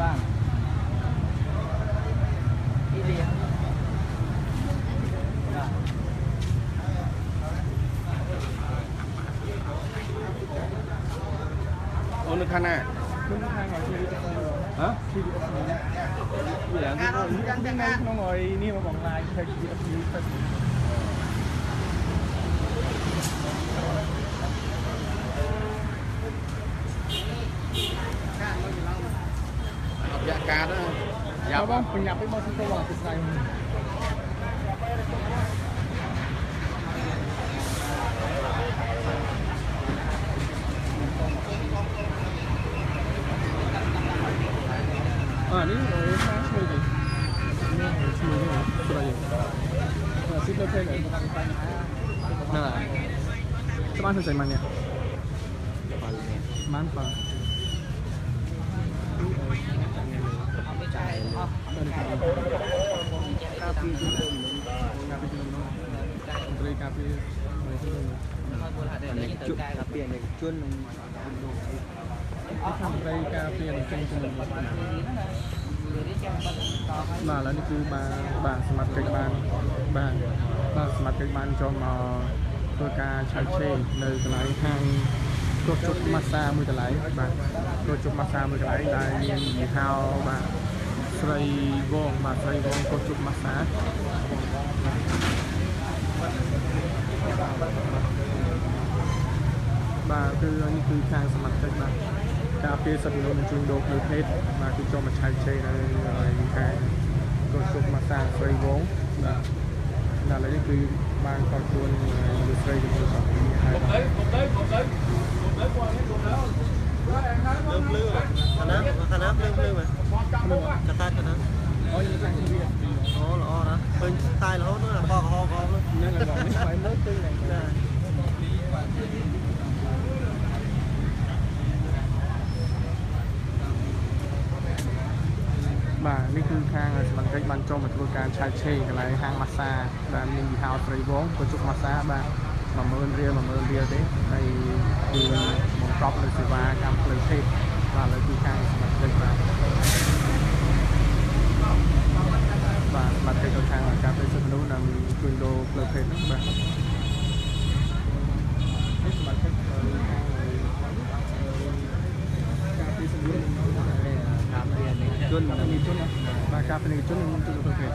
បានពីលៀងចាអូននៅខាងណាខ្ញុំខាងឲ្យជីវិតទៅហ៎ជីវិតទៅវាឡើងនេះនៅក្នុងឲ្យនេះមកបងឡាយធ្វើជីវិតទៅទៅអ ត់យ៉ាកាតណាយ៉ាយ៉ាបងបញ្ញាប់ឲ្យបងទៅបងទៅស្រាយអនេះខាងឈ្មោះនេះនេះឈ្មោះនេះស្រីស៊ីទៅពេលហ្នឹងមកបញ្ហាណាស្មានស្អីមកនេះបានបើកាពីជំនុំកាពីជំនុំ ត្រីកាពីមួយជំនុំនេះជួកាពីនេះជួននឹងខាងត្រីកាពីនឹងចេញជំនុំបាទឥឡូវនេះគឺបានបានសមត្ថកិច្ចបានបានបានសមត្ថកិច្ចបានចូលមកធ្វើការឆៅឆេនៅកន្លែងហាង គ្របជប់ម៉ាសាមួយកន្លែងបាទគ្របជប់ម៉ាសាមួយកន្លែងដែលមានយីហោបាទស្រីវងបាទស្រីវងគ្របជប់ម៉ាសាបាទគឺនេះគឺខាងសមត្ថកិច្ចបាទការពារសិទ្ធិមនុស្សនិងជួញដូរផ្លូវភេទបាទគឺចូលមកឆៅឆេនៅខាងគ្របជប់ម៉ាសាស្រីវងបាទដល់ឥឡូវនេះគឺបានកត់ខ្លួនយុស្រីជាមួយសមីហើយលើភ្លឺខាងណាខាងណាភ្លឺភ្លឺមកកតាខាងណាអូយខាងជីវិតអូល្អណាស់ឃើញស្ទាយរហូតណាបកកហកហនោះហ្នឹងហើយបងនេះស្វែងមើលទៅ ហ្នឹងណាបាទនេះគឺខាងសមត្ថកិច្ចបានចូលមកធ្វើការឆៅឆេកន្លែងហាងម៉ាសាដែលមានវិហោស្រីវងក៏ជុកម៉ាសាបាទ 10000រៀល10000រៀលទេហើយគឺបង្កប់នៅសេវាកម្មផ្លូវភេទបាទឥឡូវគឺខាងសមត្ថកិច្ចបាទបាទសមត្ថកិច្ចទៅខាងការពារសិទ្ធិមនុស្សនិងជួញដូរផ្លូវភេទហ្នឹងបាទនេះសមត្ថកិច្ចខាងការពារសិទ្ធិមនុស្ស តាម រៀននេះជនមានជនបាទការពារជននិងជនប្រភេទ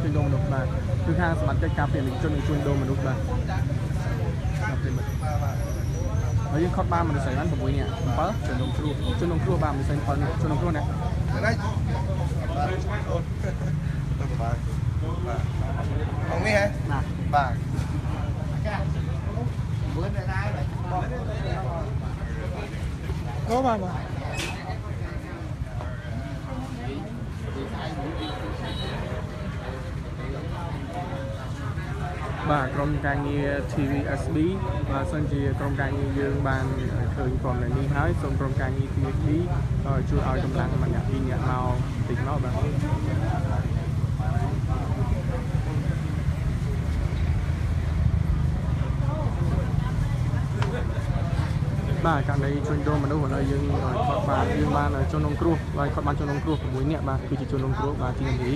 ជួយដូរមនុស្សបាទគឺខាងសមាជិកការពារជននិងជួយដូរមនុស្សបាទបាទប្រិមិត្តហើយយើងខត់បានមនុស្សស្រីបាន6នាក់7ជននំគ្រួជននំគ្រួបានមនុស្សស្រី7នាក់ជននំគ្រួណា ông biết hả Nào. bà ក៏បានបង បាទក្រុមការងារ TVSB បាទសិនជាក្រុមការងារយើងបានឃើញក្រុមនៅនេះហើយសូមក្រុមការងារ TVSB ជួយឲ្យកម្លាំងម្នាក់ពីរនាក់មកតិចមកបាទ បាទករណីជួញដូរមនុស្សឥឡូវយើងគាត់បានយើងបានជនរងគ្រោះបាទគាត់បានជនរងគ្រោះ6នាក់បាទគឺជាជនរងគ្រោះបាទជានារី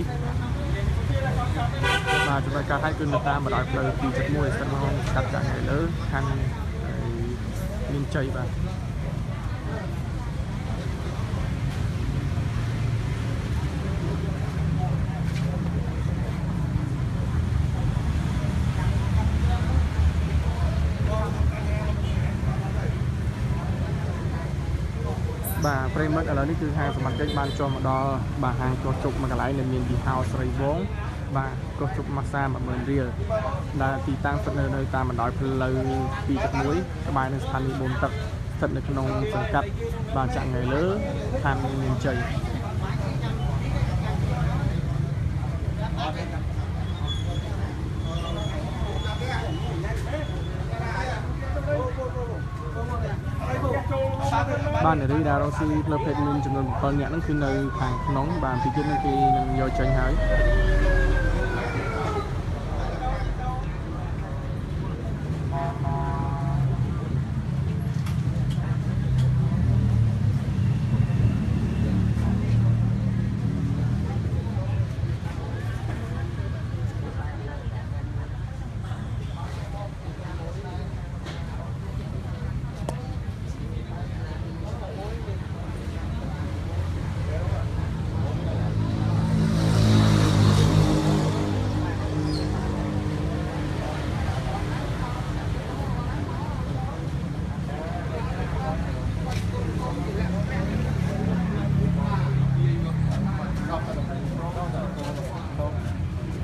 បាទចំណុចការហេតុគឺនៅតាមបណ្ដោយផ្លូវ271ស្ថិតក្នុងកាត់ចាក់នៅលើខណ្ឌមានជ័យបាទ បាទប្រិមិត្តឥឡូវនេះគឺហាងសមត្ថកិច្ចបានចូលមកដល់បាទហាងកោះជុកមួយកន្លែងដែលមានទីហោស្រីវងបាទកោះជុកម៉ាសា10000រៀលដែលទីតាំងស្ថិតនៅនៅតាមបណ្ដោយផ្លូវ271ក្បែរនឹងស្ថានីយ៍បូមទឹកស្ថិតនៅក្នុងសង្កាត់បាទចាក់ថ្ងៃលើខណ្ឌមានជ័យ បាទនារីដែលរកស៊ីផ្លូវភេទមានចំនួន7នាក់ហ្នឹងគឺនៅខាងក្នុង បាទពីទៀតហ្នឹងគេនឹងយកចេញហើយ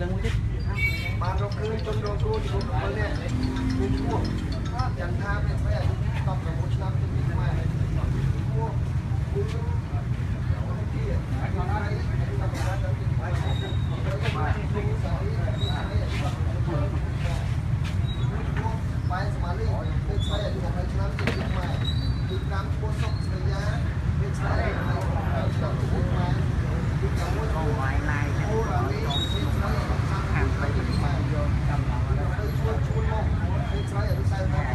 នឹងមួយទៀតបានរកឃើញជនរងគ្រោះចំនួន7នាក់មានឈ្មោះចន្ទថាពេទ្យអាយុ16ឆ្នាំជនខ្មែរឈ្មោះគុំទីអាចបានបានបានសមាលីពេទ្យស្រីអាយុ20ឆ្នាំជាខ្មែរទី5ឈ្មោះសុកស្រីយ៉ាពេទ្យស្រីអាយុ20ឆ្នាំជាខ្មែរទី6ឈ្មោះ Nói 三分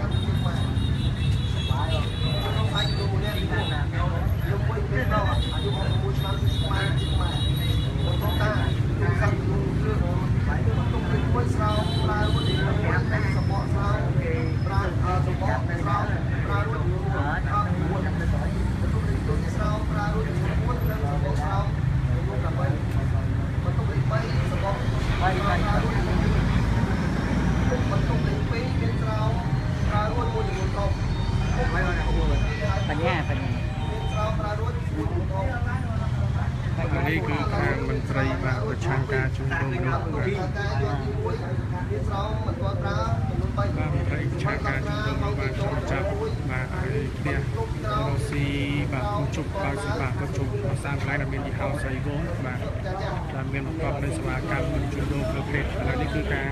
ការយកទី1មានស្រោមិនទាន់ប្រើចំនួន3បាទមន្ត្រីប្រឆាំងការជួញដូរមនុស្សបាទចូលចាប់បាទឲ្យផ្ទះរស់ស៊ីបាទគូជប់បើកសម្រាប់គូជប់ភាសាកន្លែងដែលមានយីហោស្រីវងបាទដែលមានប្រកបដោយសេវាកម្មមិនជួញដូរប្រភេទឥឡូវនេះគឺការ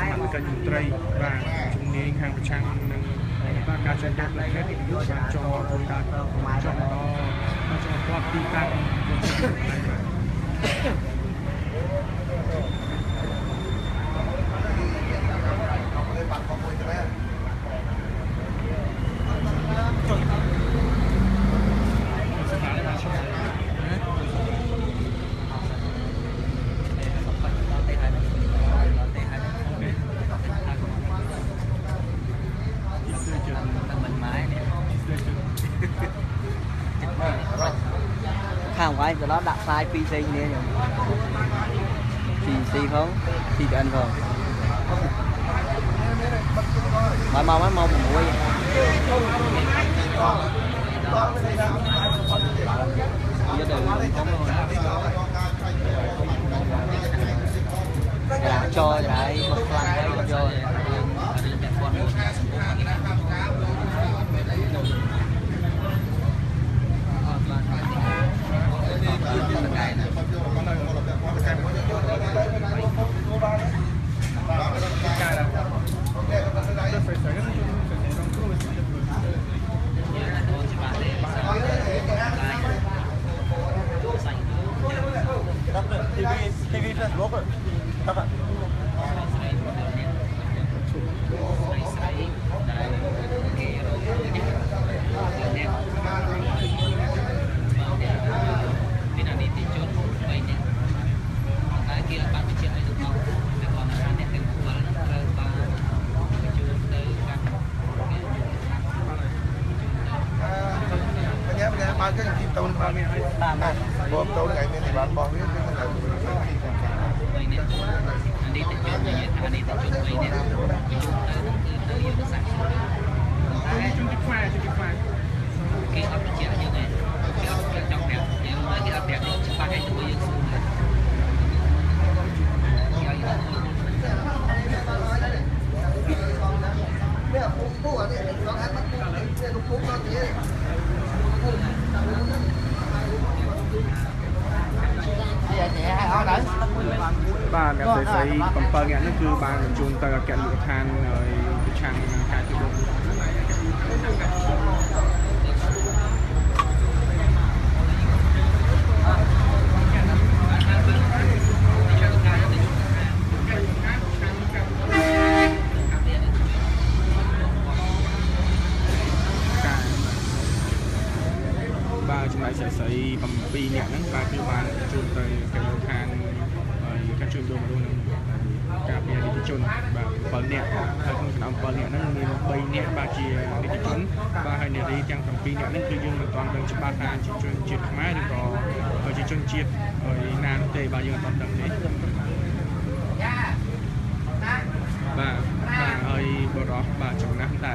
សមត្ថកិច្ចមន្ត្រីបាទជំនាញខាងប្រឆាំងនឹងបាទការជួញដូរប្រភេទបាទចូលមកធ្វើការចូលមកដល់ចូលមកទីតាំងបាទខាងវាយទៅដល់ដាក់ខ្សែពីរផ្សេងគ្នាចឹងពីស៊ីផងពីក្អិនផងមកមកមក6យកទៅផងចាចោចាអីមកខ្លាំងហើយយករឿងពាក់ព័ន្ធមួយបាទបាទ បងតូន ថ្ងៃនេះបានបោះវាគឺមិនត្រូវទីខាងខាង 3នាក់អានេះទៅជួយនិយាយថានេះទៅជួយ3នាក់ទៅជួយទៅគឺទៅយើងទៅសាក់តែ ជំទីខ្មែរជំទីខ្មែរ គេអត់បញ្ជាក់យើងទេគេអត់គេចង់ប្រាប់យើងមកគេអត់ប្រាប់យើងច្បាស់ឲ្យទៅយើងស្រួលគេឲ្យយើង នេះពូពូអានេះដល់អាត់មកពូនេះលោកពូដល់ទៀត បាទអ្នកស្រីស្រី7នាក់នេះគឺបានបញ្ជូនទៅអគ្គនាយកដ្ឋានហើយប្រឆាំងនឹងការជួញដូរការបាទចំណែកហើយស្រីស្រី7នាក់ហ្នឹងបាទគឺបានជួនទៅគេនៅខាងហើយការជួញដូរមនុស្សហ្នឹង ការពារនិតិជនបាទ7នាក់ហើយក្នុងចំណោម7នាក់ហ្នឹងមាន3នាក់បាទជានិតិជនបាទហើយនារីទាំង7នាក់ហ្នឹងគឺយើងមិនទាន់ដឹងច្បាស់ថាជាជនជាតិខ្មែរឬក៏ជាជនជាតិហើយណានោះទេបាទយើងអត់ទាន់ដឹងទេបាទបាទហើយបរោះបាទចំណាស់តែ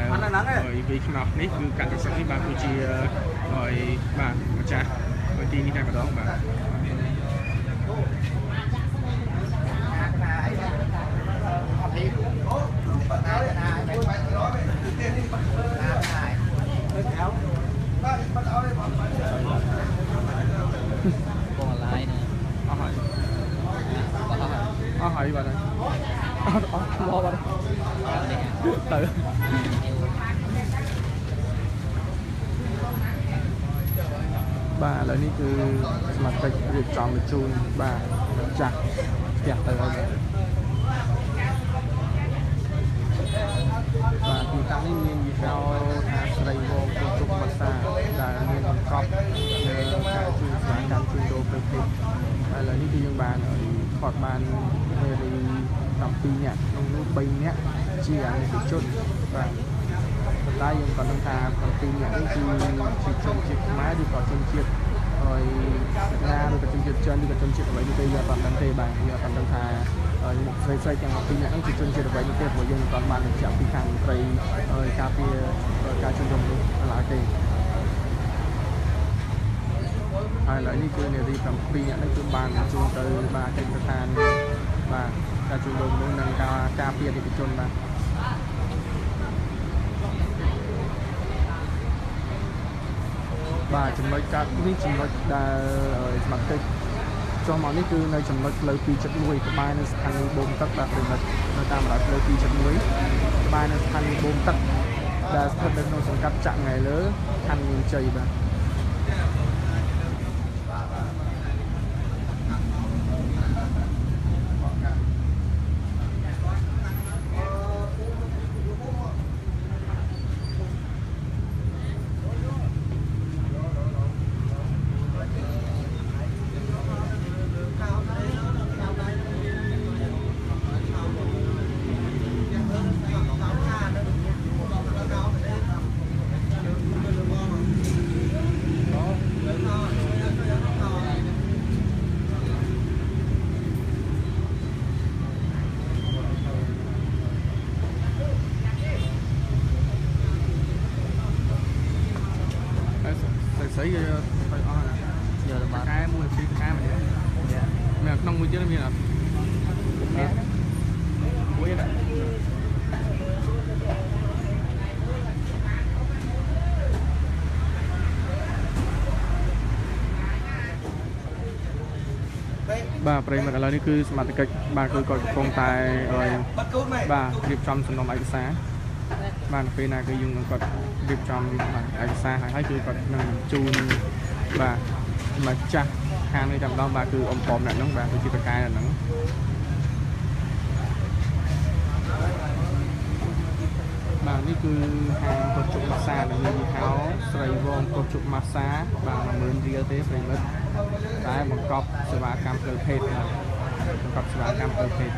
ហើយវីខ្នោះនេះគឺកសិសិនេះបាទគឺជាហើយបាទម្ចាស់ទីនេះតែម្ដងបាទ còn lại nè អស់ហើយអស់ហើយបាទអត់អត់លោបាទទៅបាទឥឡូវនេះ គឺសមាជិករៀបចំបញ្ជូនបាទចាស់ផ្ទះទៅហើយបាទទីតាំងនេះមានយីហោថាស្រីវងគូជុកមាសាដែលមានបង្កប់នៅការជួយស្វែងតាមជួយដូរប្រភេទឥឡូវនេះគឺយើងបានឲ្យថតបានមេរី7នាក់ក្នុងនោះ3នាក់ជាអនិច្ចជនបាទប៉ុន្តែយើងក៏ដឹងថា7នាក់នេះគឺជាជនជាតិខ្មែរឬក៏ជនជាតិ ហើយណាឬក៏ជនជាតិចិនឬក៏ជនជាតិអ្វីនេះទេយើងអត់ដឹងទេបាទយើងអត់ដឹងថាហើយមុខស្រីស្រីទាំង7នាក់ហ្នឹងជាជនជាតិអ្វីនេះទេព្រោះយើងមិនទាន់បានបញ្ជាក់ពីខាងមន្ត្រីហើយការពារការជនរំលោភឡើយទេហើយឥឡូវនេះគឺនារី7នាក់នេះគឺបានជួនទៅបាទកិច្ចប្រធានបាទការជួញដូរមនុស្សនិងការការពារអតិថិជនបាទ បាទចំណុចកាត់នេះចំណុចដែលស្មារតីចុះមកនេះគឺនៅចំណុចផ្លូវ271ក្បែរនៅស្ថានីយ៍បូមទឹកបាទប្រិមិត្តនៅតាមបណ្ដោយផ្លូវ271ក្បែរនៅស្ថានីយ៍បូមទឹកដែលស្ថិតនៅក្នុងសង្កាត់ចាក់ថ្ងៃលើខណ្ឌមានជ័យបាទ ហើយ ស្រីស្រីទៅអស់ហើយ giờ là កែ bạn មួយពីរកែមួយនេះ dạ មានក្នុងមួយទៀតមានអត់មានមួយនេះបាទប្រិយមិត្តឥឡូវនេះគឺសមាជិកបាទគឺគាត់កំពុងតែឲ្យបាទរៀបចំសំណុំឯកសារ បាទនៅពេលណាគឺយើងនឹងគាត់រៀបចំបាទឯកសារហើយហើយគឺគាត់នឹងជូនបាទមកចាស់ខាងនេះតែម្ដងបាទគឺអ៊ំប៉មអ្នកហ្នឹងបាទគឺជាប្រកែអ្នកហ្នឹងបាទនេះគឺហាងកុជុកម៉ាសាដែលមានយីហោស្រីវងកុជុកម៉ាសាបាទ10000រៀលទេប្រិយមិត្តតែបង្កប់សេវាកម្មផ្លូវភេទបាទបង្កប់សេវាកម្មផ្លូវភេទ